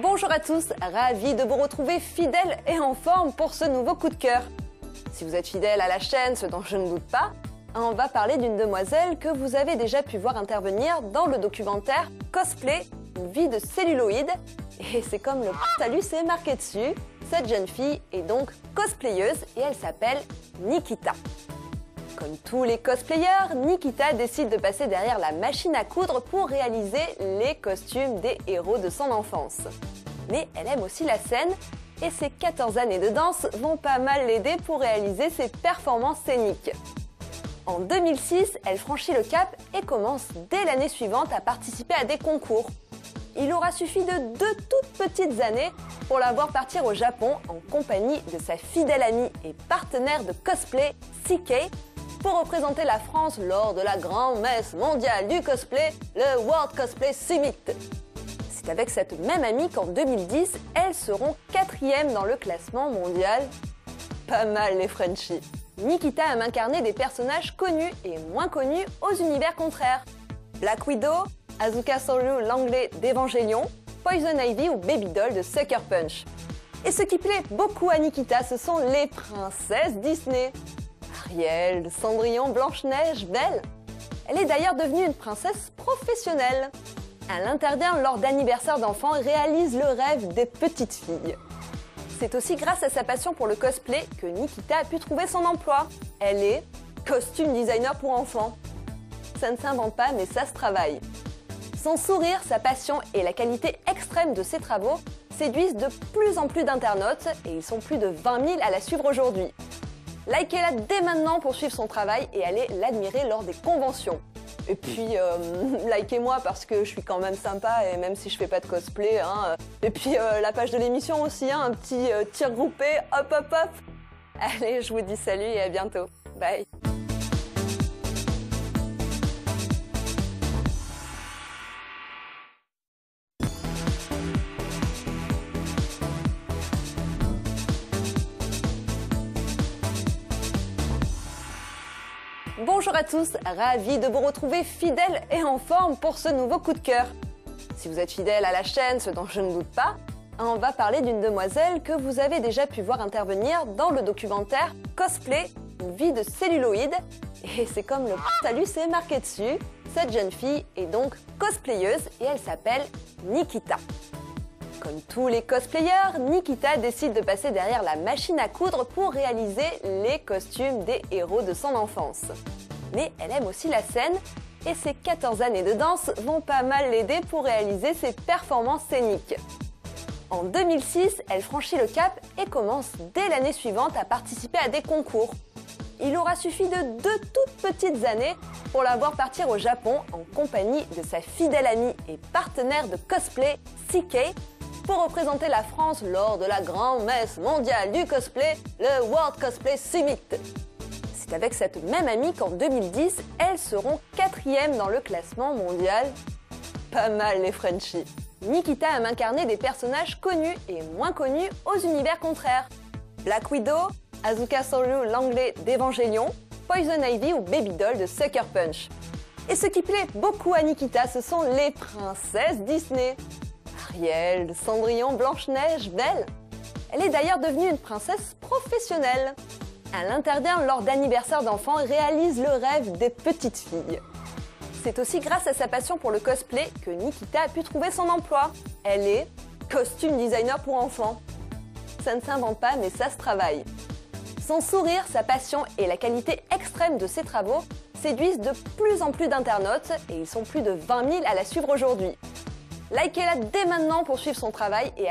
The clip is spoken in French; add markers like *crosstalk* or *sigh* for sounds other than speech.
Bonjour à tous, ravi de vous retrouver fidèles et en forme pour ce nouveau coup de cœur. Si vous êtes fidèle à la chaîne, ce dont je ne doute pas, on va parler d'une demoiselle que vous avez déjà pu voir intervenir dans le documentaire Cosplay, une vie de celluloïde. Et c'est comme le salut c'est marqué dessus, cette jeune fille est donc cosplayeuse et elle s'appelle Nikita. Comme tous les cosplayers, Nikita décide de passer derrière la machine à coudre pour réaliser les costumes des héros de son enfance. Mais elle aime aussi la scène et ses 14 années de danse vont pas mal l'aider pour réaliser ses performances scéniques. En 2006, elle franchit le cap et commence dès l'année suivante à participer à des concours. Il aura suffi de deux toutes petites années pour la voir partir au Japon en compagnie de sa fidèle amie et partenaire de cosplay, CK, pour représenter la France lors de la grande messe mondiale du cosplay, le World Cosplay Summit. C'est avec cette même amie qu'en 2010, elles seront quatrième dans le classement mondial. Pas mal les Frenchies. Nikita aime incarner des personnages connus et moins connus aux univers contraires. Black Widow, Azuka Soru l'anglais d'Evangelion, Poison Ivy ou Baby Doll de Sucker Punch. Et ce qui plaît beaucoup à Nikita, ce sont les princesses Disney. Cendrillon, Blanche-Neige, Belle. Elle est d'ailleurs devenue une princesse professionnelle. Elle intervient lors d'anniversaires d'enfants réalise le rêve des petites filles. C'est aussi grâce à sa passion pour le cosplay que Nikita a pu trouver son emploi. Elle est costume designer pour enfants. Ça ne s'invente pas, mais ça se travaille. Son sourire, sa passion et la qualité extrême de ses travaux séduisent de plus en plus d'internautes et ils sont plus de 20 000 à la suivre aujourd'hui. Likez-la dès maintenant pour suivre son travail et allez l'admirer lors des conventions. Et puis, euh, *laughs* likez-moi parce que je suis quand même sympa et même si je fais pas de cosplay. Hein, et puis, euh, la page de l'émission aussi, hein, un petit euh, tir groupé, hop hop hop. Allez, je vous dis salut et à bientôt. Bye. Bonjour à tous, ravi de vous retrouver fidèles et en forme pour ce nouveau coup de cœur. Si vous êtes fidèle à la chaîne, ce dont je ne doute pas, on va parler d'une demoiselle que vous avez déjà pu voir intervenir dans le documentaire Cosplay, une vie de celluloïde. Et c'est comme le salut c'est marqué dessus, cette jeune fille est donc cosplayeuse et elle s'appelle Nikita. Comme tous les cosplayers, Nikita décide de passer derrière la machine à coudre pour réaliser les costumes des héros de son enfance. Mais elle aime aussi la scène et ses 14 années de danse vont pas mal l'aider pour réaliser ses performances scéniques. En 2006, elle franchit le cap et commence dès l'année suivante à participer à des concours. Il aura suffi de deux toutes petites années pour la voir partir au Japon en compagnie de sa fidèle amie et partenaire de cosplay, CK, pour représenter la France lors de la grande messe mondiale du cosplay, le World Cosplay Summit. C'est avec cette même amie qu'en 2010, elles seront quatrième dans le classement mondial. Pas mal les Frenchies. Nikita aime incarner des personnages connus et moins connus aux univers contraires. Black Widow, Azuka Soru l'anglais d'Evangelion, Poison Ivy ou Baby Doll de Sucker Punch. Et ce qui plaît beaucoup à Nikita, ce sont les princesses Disney. Ariel, Cendrillon, Blanche-Neige, Belle. Elle est d'ailleurs devenue une princesse professionnelle. Elle intervient lors d'anniversaires d'enfants et réalise le rêve des petites filles. C'est aussi grâce à sa passion pour le cosplay que Nikita a pu trouver son emploi. Elle est costume designer pour enfants. Ça ne s'invente pas, mais ça se travaille. Son sourire, sa passion et la qualité extrême de ses travaux séduisent de plus en plus d'internautes et ils sont plus de 20 000 à la suivre aujourd'hui. Likez-la dès maintenant pour suivre son travail et